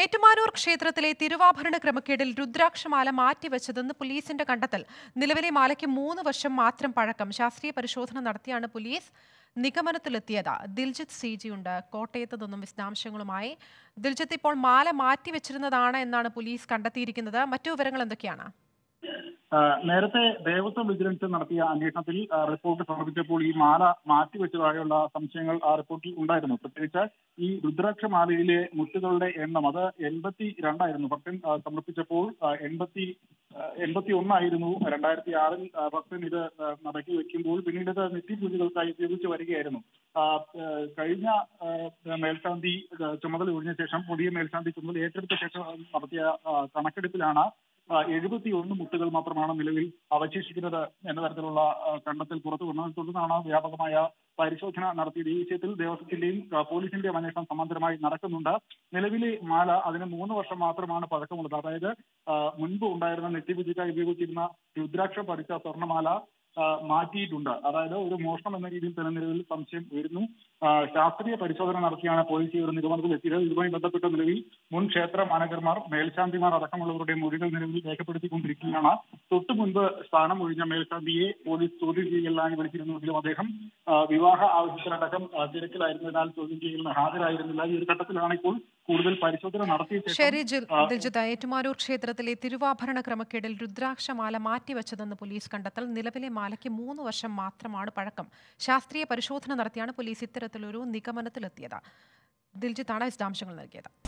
ഏറ്റുമാനൂർ ക്ഷേത്രത്തിലെ തിരുവാഭരണ ക്രമക്കേടിൽ രുദ്രാക്ഷമാല മാറ്റിവെച്ചതെന്ന് പോലീസിന്റെ കണ്ടെത്തൽ. നിലവിലെ മാലയ്ക്ക് മൂന്ന് വർഷം മാത്രം പഴക്കം. ശാസ്ത്രീയ പരിശോധന നടത്തിയാണ് പോലീസ് നിഗമനത്തിലെത്തിയത്. ദിൽജിത്ത് സി ജിയുണ്ട് കോട്ടയത്ത് നിന്നും വിശദാംശങ്ങളുമായി ദിൽജിത്ത് ഇപ്പോൾ മാല മാറ്റിവെച്ചിരുന്നതാണ് എന്നാണ് പോലീസ് കണ്ടെത്തിയിരിക്കുന്നത്. മറ്റു വിവരങ്ങൾ എന്തൊക്കെയാണ്? നേരത്തെ ദേവസ്വം വിജിലൻസ് നടത്തിയ അന്വേഷണത്തിൽ റിപ്പോർട്ട് സമർപ്പിച്ചപ്പോൾ ഈ മാല മാറ്റിവെച്ചതായുള്ള സംശയങ്ങൾ ആ റിപ്പോർട്ടിൽ ഉണ്ടായിരുന്നു. പ്രത്യേകിച്ച് ഈ രുദ്രാക്ഷ മാലയിലെ മുത്തുകളുടെ എണ്ണം അത് എൺപത്തി രണ്ടായിരുന്നു ഭക്തൻ സമർപ്പിച്ചപ്പോൾ എൺപത്തി എൺപത്തി ഒന്നായിരുന്നു രണ്ടായിരത്തി ആറിൽ ഭക്തൻ ഇത് മടക്കി വെക്കുമ്പോൾ പിന്നീട് ഇത് നിത്യപൂജകൾക്കായി ഉപയോഗിച്ച് വരികയായിരുന്നു. കഴിഞ്ഞ മേൽശാന്തി ചുമതല ഒഴിഞ്ഞ ശേഷം പുതിയ മേൽശാന്തി ചുമതല ഏറ്റെടുത്ത ശേഷം നടത്തിയ കണക്കെടുപ്പിലാണ് എഴുപത്തി ഒന്ന് മുട്ടുകൾ മാത്രമാണ് നിലവിൽ അവശേഷിക്കുന്നത് എന്ന തരത്തിലുള്ള കണ്ടെത്തൽ പുറത്തു വന്നത് തുടർന്നാണ് വ്യാപകമായ പരിശോധന നടത്തിയത്. ഈ വിഷയത്തിൽ ദേവസ്വത്തിന്റെയും പോലീസിന്റെയും അന്വേഷണം സമാന്തരമായി നടക്കുന്നുണ്ട്. നിലവിലെ മാല അതിന് മൂന്ന് വർഷം മാത്രമാണ് പഴക്കമുള്ളത്. അതായത് മുൻപ് ഉണ്ടായിരുന്ന നിത്യപൂജയ്ക്കായി ഉപയോഗിച്ചിരുന്ന രുദ്രാക്ഷ പതിച്ച സ്വർണമാല മാറ്റിയിട്ടുണ്ട്. അതായത് ഒരു മോഷണം എന്ന രീതിയിൽ തന്നെ നിലവിൽ സംശയം ഉയരുന്നു. ശാസ്ത്രീയ പരിശോധന നടത്തിയാണ് പോലീസ് ഈ ഒരു നിഗമനത്തിൽ എത്തിയത്. ഇതുമായി ബന്ധപ്പെട്ട നിലവിൽ മുൻ ക്ഷേത്ര മാനേജർമാർ മേൽശാന്തിമാർ അടക്കമുള്ളവരുടെ മൊഴികൾ നിലവിൽ രേഖപ്പെടുത്തിക്കൊണ്ടിരിക്കുകയാണ്. തൊട്ടു മുൻപ് സ്ഥാനം ഒഴിഞ്ഞ മേൽശാന്തിയെ പോലീസ് ചോദ്യം ചെയ്യലിലാണ് വിളിച്ചിരുന്നുവെങ്കിലും അദ്ദേഹം വിവാഹ ആവശ്യത്തിനടക്കം തിരക്കിലായിരുന്നതിനാൽ ചോദ്യം ചെയ്യലിന് ഹാജരായിരുന്നില്ല. ഈ ഒരു ഘട്ടത്തിലാണ് ഇപ്പോൾ കൂടുതൽ പരിശോധന നടത്തിയ ശരി ഏറ്റുമാനൂർ ക്ഷേത്രത്തിലെ തിരുവാഭരണ ക്രമക്കേടിൽ രുദ്രാക്ഷമാല മാറ്റിവെച്ചതെന്ന് പോലീസ് കണ്ടെത്തൽ നിലവിലെ മാലയ്ക്ക് മൂന്ന് വർഷം മാത്രമാണ് പഴക്കം ശാസ്ത്രീയ പരിശോധന നടത്തിയാണ് പോലീസ് ഇത്തരത്തിലൊരു നിഗമനത്തിലെത്തിയത് ദിൽജിത്താണ് വിശദാംശങ്ങൾ നൽകിയത്